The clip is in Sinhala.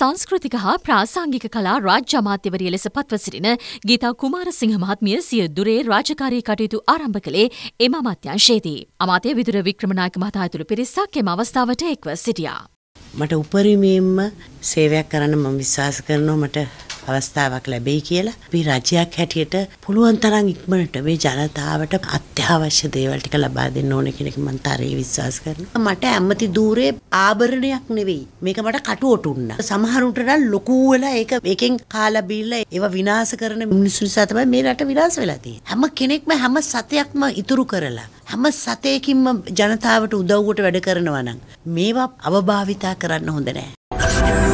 සංස්කෘතික හා ප්‍රාසංගික කලා රාජ්‍ය අමාත්‍යවරිය ලෙස පත්ව සිටින ගීතා කුමාරසිංහ මහත්මිය සිය දුරේ රාජකාරී කටයුතු ආරම්භ කළේ එම අමාත්‍යංශයේදී. අමාත්‍ය විදුර වික්‍රමනායක මහතා ඇතුළු පිරිසක් එම අවස්ථාවට එක්ව සිටියා. මට උපරිමයෙන්ම සේවයක් කරන්න මම විශ්වාස කරනවා මට අවස්ථාවක් ලැබෙයි කියලා. අපි රජයක් හැටියට පුළුවන් තරම් ඉක්මනට මේ ජනතාවට අත්‍යවශ්‍ය දේවල් ටික ලබා දෙන්න ඕන කියන එක මම තරයේ විශ්වාස කරනවා. මට ඇමති ධූරේ ආභරණයක් නෙවෙයි. මේක මට කටුවට උන්න. සමහරුන්ට නම් ලොකු වෙලා ඒක ඒකෙන් කාලා බීලා ඒව විනාශ කරන මිනිස්සු නිසා තමයි මේ රට විනාශ වෙලා තියෙන්නේ. හැම කෙනෙක්ම හැම සතයක්ම ඉතුරු කරලා හැම සතයකින්ම ජනතාවට උදව්වට වැඩ කරනවා නම් මේවා අවභාවිතා කරන්න හොඳ නෑ.